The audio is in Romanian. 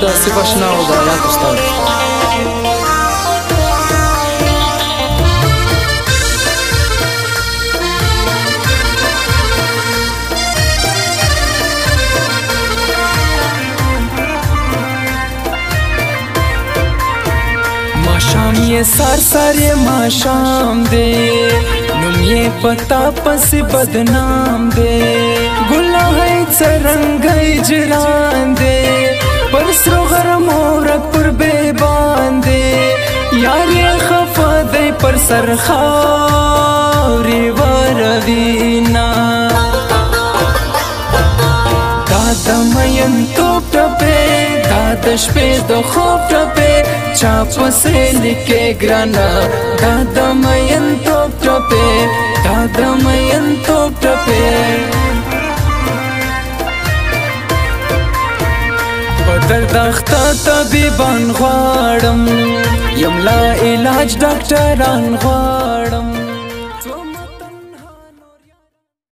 da si baš na ovo, jako stavio. Mașam e sar-sar e mașam de Nu-mi e păta păsi badnam de Gula hai țărângă hai giram پر سر خاوري وروينا دا د مین توپ ټپه دا د شپې د خوب ټپه چا پسې لیکې ګرانا دا د مین توپ ټپه دا د مین توپ ټپه ډاکټر تخته طبيبان غواړم يم لا علاج ډاکټران غواړم